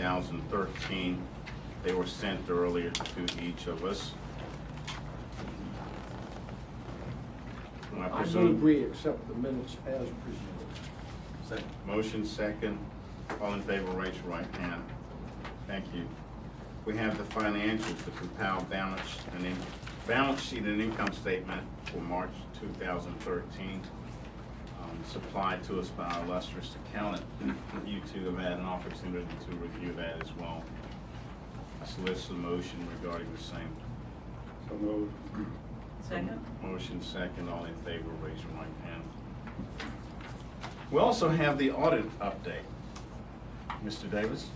2013. They were sent earlier to each of us. I I presume- move we accept the minutes as presented. Second. Motion second. All in favor, raise your right hand. Thank you. We have the financials, the compiled balance and in, balance sheet and income statement for March two thousand thirteen. um, Supplied to us by our illustrious accountant. You two have had an opportunity to review that as well. I solicit a motion regarding the same. So moved. Second? Motion second, all in favor, raise your right hand. We also have the audit update. Mr. Davis?